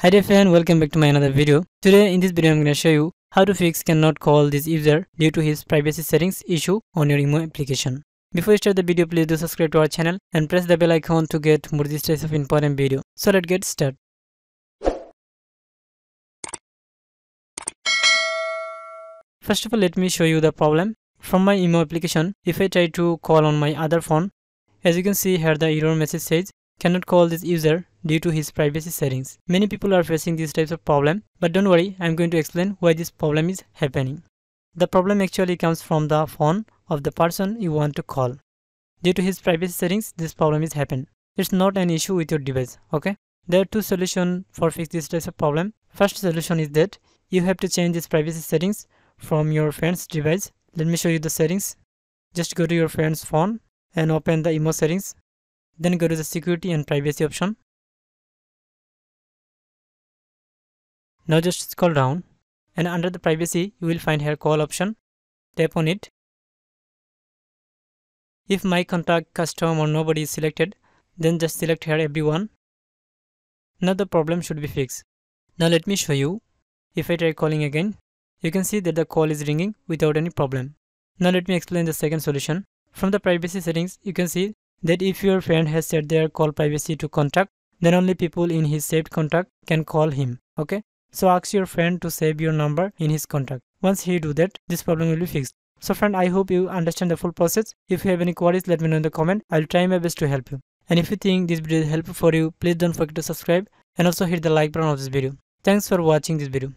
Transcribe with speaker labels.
Speaker 1: Hi dear friend, welcome back to my another video. Today in this video I'm going to show you how to fix cannot call this user due to his privacy settings issue on your Imo application. Before you start the video, please do subscribe to our channel and press the bell icon to get more types of important video. So let's get started. First of all, let me show you the problem. From my Imo application, if I try to call on my other phone, as you can see here the error message says cannot call this user due to his privacy settings. Many people are facing these types of problem, but don't worry, I'm going to explain why this problem is happening. The problem actually comes from the phone of the person you want to call. Due to his privacy settings, this problem is happen. It's not an issue with your device, okay? There are two solutions for fix this type of problem. First solution is that you have to change this privacy settings from your friend's device. Let me show you the settings. Just go to your friend's phone and open the Imo settings. Then go to the security and privacy option. Now just scroll down and under the privacy you will find here call option. Tap on it. If my contact, custom or nobody is selected, then just select here everyone. Now the problem should be fixed. Now let me show you. If I try calling again, you can see that the call is ringing without any problem. Now let me explain the second solution. From the privacy settings, you can see that if your friend has set their call privacy to contact, then only people in his saved contact can call him. Okay. So ask your friend to save your number in his contact. Once he do that, this problem will be fixed. So friend, I hope you understand the full process. If you have any queries, let me know in the comment. I'll try my best to help you. And if you think this video is helpful for you, please don't forget to subscribe and also hit the like button of this video. Thanks for watching this video.